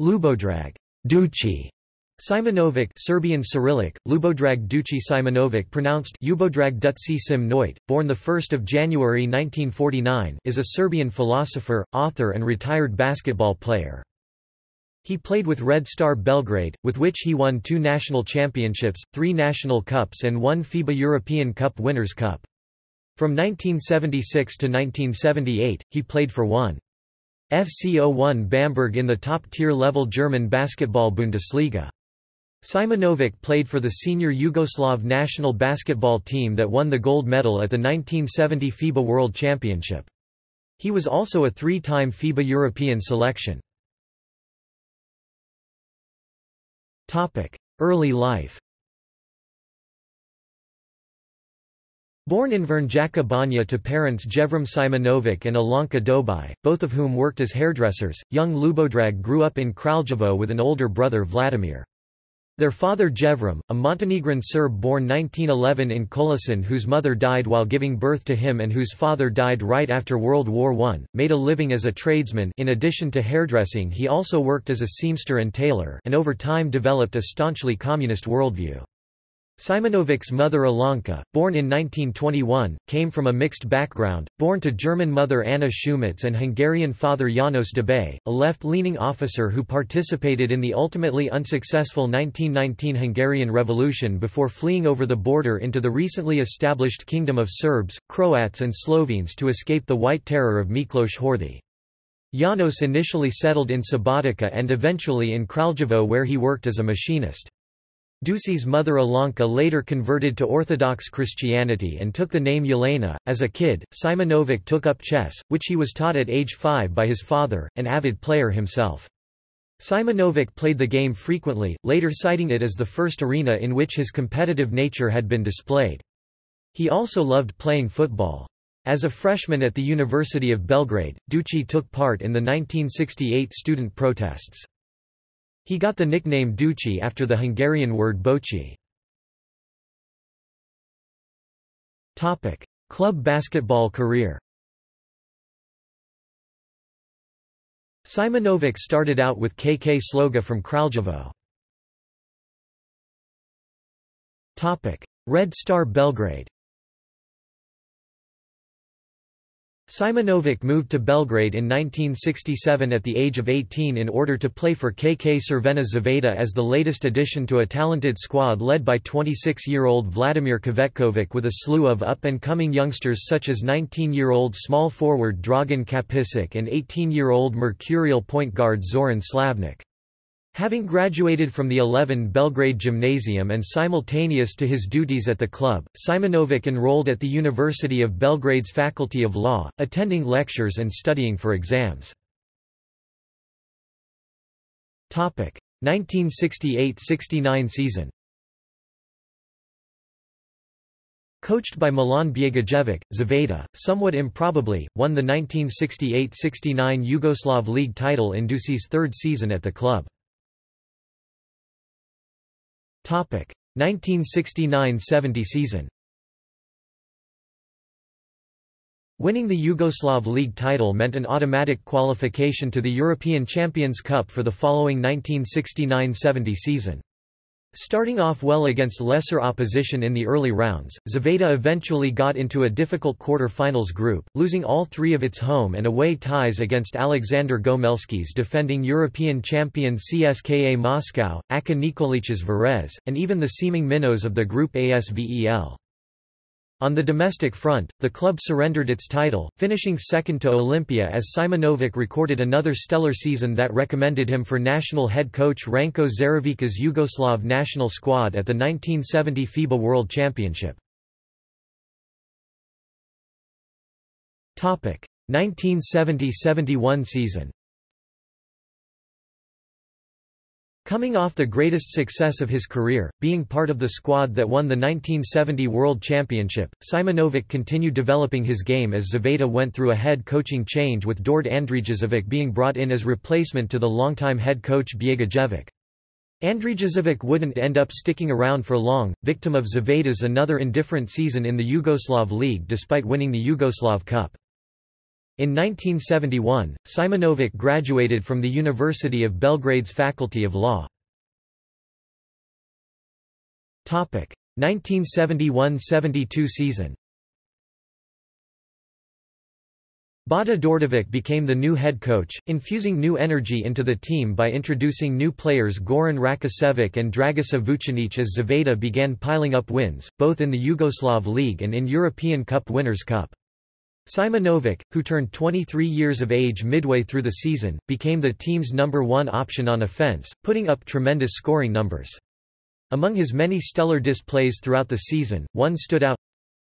Ljubodrag Duci. Simonovic Serbian Cyrillic, Ljubodrag Duci Simonovic pronounced Ubodrag Dutci Sim Noit, born 1 January 1949, is a Serbian philosopher, author and retired basketball player. He played with Red Star Belgrade, with which he won two national championships, three national cups and one FIBA European Cup Winners' Cup. From 1976 to 1978, he played for one. FC01 Bamberg in the top-tier level German basketball Bundesliga. Simonovic played for the senior Yugoslav national basketball team that won the gold medal at the 1970 FIBA World Championship. He was also a three-time FIBA European selection. Early life Born in Vrnjačka Banja to parents Jevrim Simonovic and Alanka Dobai, both of whom worked as hairdressers, young Ljubodrag grew up in Kraljevo with an older brother Vladimir. Their father Jevrim, a Montenegrin Serb born 1911 in Kolašin whose mother died while giving birth to him and whose father died right after World War I, made a living as a tradesman in addition to hairdressing he also worked as a seamster and tailor and over time developed a staunchly communist worldview. Simonovic's mother Alanka, born in 1921, came from a mixed background, born to German mother Anna Schumitz and Hungarian father Janos Debay, a left-leaning officer who participated in the ultimately unsuccessful 1919 Hungarian Revolution before fleeing over the border into the recently established Kingdom of Serbs, Croats and Slovenes to escape the White Terror of Miklos Horthy. Janos initially settled in Subotica and eventually in Kraljevo where he worked as a machinist. Duci's mother Alanka later converted to Orthodox Christianity and took the name Yelena. As a kid, Simonovic took up chess, which he was taught at age five by his father, an avid player himself. Simonovic played the game frequently, later citing it as the first arena in which his competitive nature had been displayed. He also loved playing football. As a freshman at the University of Belgrade, Duci took part in the 1968 student protests. He got the nickname Duci after the Hungarian word boci. Club basketball career Simonovic started out with KK Sloga from Kraljevo. Red Star Belgrade Simonovic moved to Belgrade in 1967 at the age of 18 in order to play for KK Crvena Zvezda as the latest addition to a talented squad led by 26-year-old Vladimir Cvetkovic with a slew of up-and-coming youngsters such as 19-year-old small forward Dragan Kapičić and 18-year-old mercurial point guard Zoran Slavnić. Having graduated from the 11 Belgrade Gymnasium and simultaneous to his duties at the club, Simonovic enrolled at the University of Belgrade's Faculty of Law, attending lectures and studying for exams. 1968–69 season Coached by Milan Bjegojevic, Zvezda, somewhat improbably, won the 1968–69 Yugoslav League title in Duci's third season at the club. 1969–70 season Winning the Yugoslav League title meant an automatic qualification to the European Champions Cup for the following 1969–70 season. Starting off well against lesser opposition in the early rounds, Zvezda eventually got into a difficult quarter-finals group, losing all three of its home and away ties against Alexander Gomelski's defending European champion CSKA Moscow, Aca Nikolić's Varese, and even the seeming minnows of the group ASVEL. On the domestic front, the club surrendered its title, finishing second to Olimpia as Simonovic recorded another stellar season that recommended him for national head coach Ranko Žeravica's Yugoslav national squad at the 1970 FIBA World Championship. 1970–71 season Coming off the greatest success of his career, being part of the squad that won the 1970 World Championship, Simonovic continued developing his game as Zvezda went through a head coaching change with Đorđe Andrijašević being brought in as replacement to the longtime head coach Bjegojevic. Andrijašević wouldn't end up sticking around for long, victim of Zvezda's another indifferent season in the Yugoslav League despite winning the Yugoslav Cup. In 1971, Simonovic graduated from the University of Belgrade's Faculty of Law. 1971–72 season Bata Đorđević became the new head coach, infusing new energy into the team by introducing new players Goran Rakočević and Dragiša Vucinic as Zvezda began piling up wins, both in the Yugoslav League and in European Cup Winners' Cup. Simonovic, who turned 23 years of age midway through the season, became the team's number one option on offense, putting up tremendous scoring numbers. Among his many stellar displays throughout the season, one stood out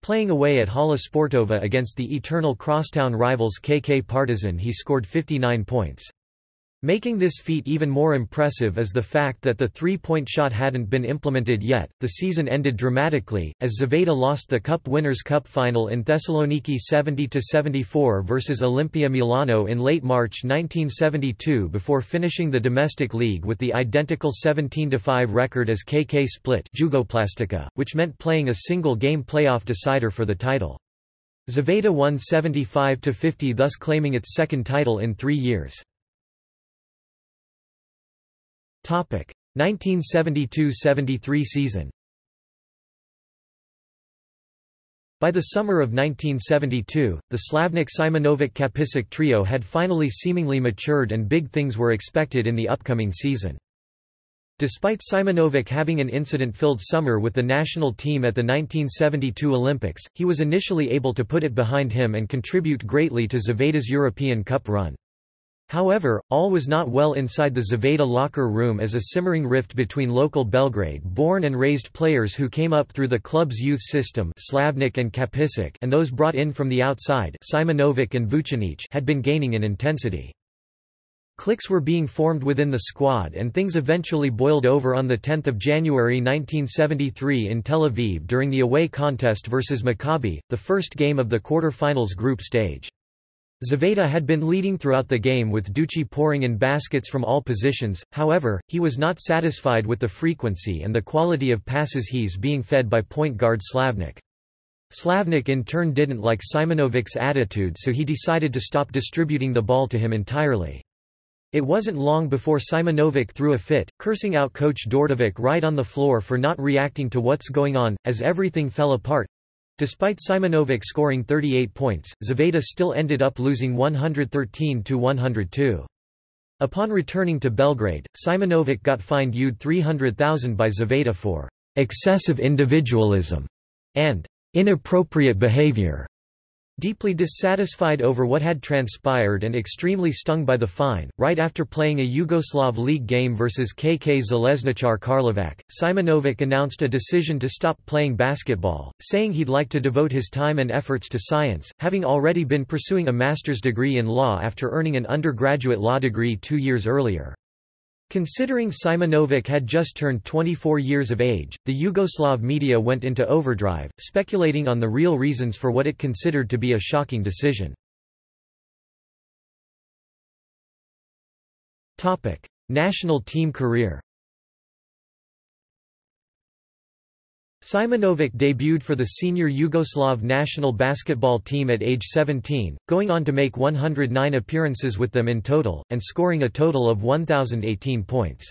Playing away at Hala Sportova against the eternal crosstown rivals KK Partizan he scored 59 points. Making this feat even more impressive is the fact that the three-point shot hadn't been implemented yet. The season ended dramatically as Zvezda lost the Cup Winners' Cup final in Thessaloniki 70-74 versus Olimpia Milano in late March 1972 before finishing the domestic league with the identical 17-5 record as KK Split Jugoplastika, which meant playing a single-game playoff decider for the title. Zvezda won 75-50 thus claiming its second title in three years. 1972–73 season By the summer of 1972, the Slavnić Simonovic Kapičić trio had finally seemingly matured and big things were expected in the upcoming season. Despite Simonovic having an incident-filled summer with the national team at the 1972 Olympics, he was initially able to put it behind him and contribute greatly to Zvezda's European Cup run. However, all was not well inside the Zvezda locker room as a simmering rift between local Belgrade-born and raised players who came up through the club's youth system Slavnić and Kapičić and those brought in from the outside Simonovic and Vucinic had been gaining in intensity. Cliques were being formed within the squad and things eventually boiled over on 10 January 1973 in Tel Aviv during the away contest versus Maccabi, the first game of the quarter-finals group stage. Zvezda had been leading throughout the game with Duci pouring in baskets from all positions, however, he was not satisfied with the frequency and the quality of passes he's being fed by point guard Slavnić. Slavnić in turn didn't like Simonovic's attitude so he decided to stop distributing the ball to him entirely. It wasn't long before Simonovic threw a fit, cursing out coach Đorđević right on the floor for not reacting to what's going on, as everything fell apart, Despite Simonovic scoring 38 points, Zvezda still ended up losing 113 to 102. Upon returning to Belgrade, Simonovic got fined Ud 300,000 by Zvezda for excessive individualism and inappropriate behavior. Deeply dissatisfied over what had transpired and extremely stung by the fine, right after playing a Yugoslav League game versus KK Železničar Karlovac, Simonovic announced a decision to stop playing basketball, saying he'd like to devote his time and efforts to science, having already been pursuing a master's degree in law after earning an undergraduate law degree two years earlier. Considering Simonovic had just turned 24 years of age, the Yugoslav media went into overdrive, speculating on the real reasons for what it considered to be a shocking decision. National team career Simonovic debuted for the senior Yugoslav national basketball team at age 17, going on to make 109 appearances with them in total, and scoring a total of 1,018 points.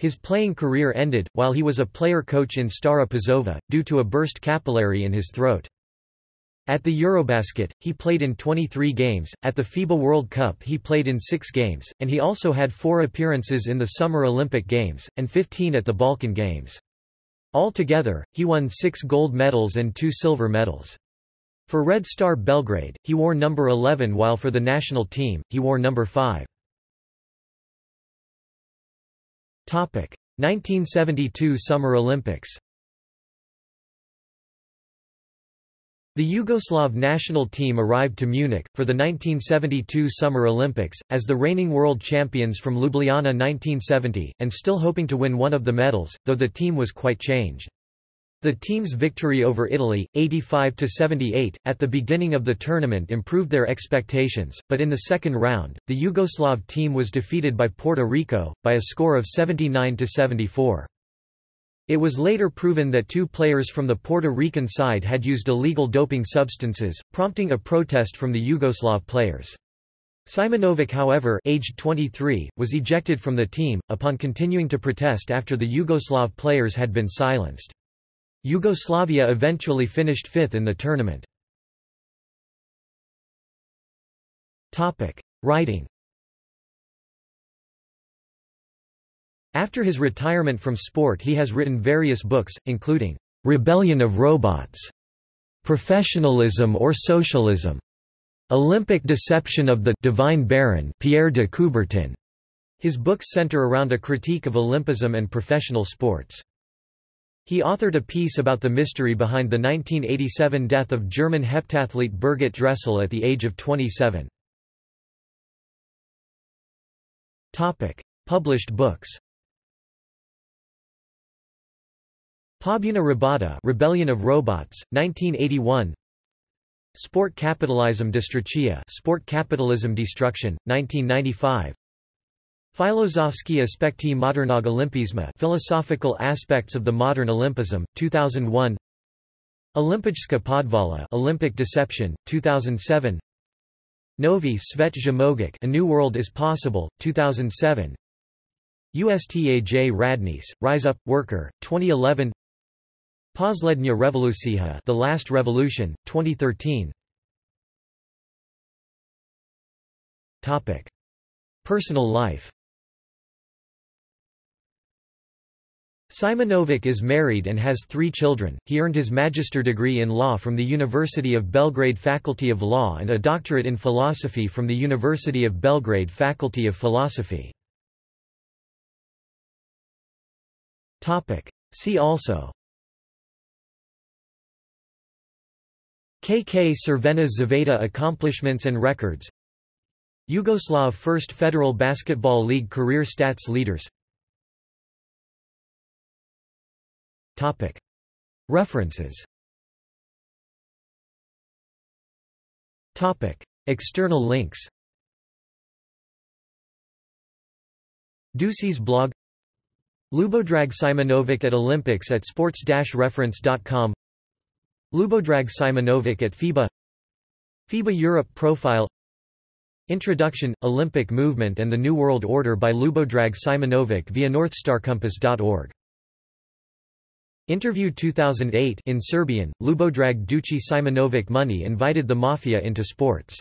His playing career ended, while he was a player-coach in Stara Pazova, due to a burst capillary in his throat. At the Eurobasket, he played in 23 games, at the FIBA World Cup he played in 6 games, and he also had 4 appearances in the Summer Olympic Games, and 15 at the Balkan Games. Altogether, he won six gold medals and two silver medals. For Red Star Belgrade, he wore number 11 while for the national team, he wore number 5. 1972 Summer Olympics The Yugoslav national team arrived to Munich, for the 1972 Summer Olympics, as the reigning world champions from Ljubljana 1970, and still hoping to win one of the medals, though the team was quite changed. The team's victory over Italy, 85–78, at the beginning of the tournament improved their expectations, but in the second round, the Yugoslav team was defeated by Puerto Rico, by a score of 79–74. It was later proven that two players from the Puerto Rican side had used illegal doping substances, prompting a protest from the Yugoslav players. Simonovic however aged 23, was ejected from the team, upon continuing to protest after the Yugoslav players had been silenced. Yugoslavia eventually finished fifth in the tournament. Writing After his retirement from sport he has written various books, including, "'Rebellion of Robots", "'Professionalism or Socialism", "'Olympic Deception of the Divine Baron Pierre de Coubertin". His books center around a critique of Olympism and professional sports. He authored a piece about the mystery behind the 1987 death of German heptathlete Birgit Dressel at the age of 27. Published books Pobuna Robota Rebellion of Robots, 1981 Sport Capitalism Destrucia Sport Capitalism Destruction, 1995 Filozofskie aspekty modernog olimpisma Philosophical Aspects of the Modern Olympism, 2001 Olimpijska podvala Olympic Deception, 2007 Novi Svet Zhamogik A New World is Possible, 2007 USTAJ Radnice, Rise Up, Worker, 2011 Revolucija The Last Revolution, 2013 Topic. Personal life Simonovic is married and has three children. He earned his magister degree in law from the University of Belgrade Faculty of Law and a doctorate in philosophy from the University of Belgrade Faculty of Philosophy. Topic. See also KK Crvena Zvezda Accomplishments and Records. Yugoslav First Federal Basketball League Career Stats Leaders. References. External links. Duci's blog. Ljubodrag Simonovic at Olympics at sports-reference.com Ljubodrag Simonovic at FIBA FIBA Europe Profile Introduction, Olympic Movement and the New World Order by Ljubodrag Simonovic via northstarcompass.org. Interview 2008 in Serbian, Ljubodrag Duci Simonovic Money invited the Mafia into sports.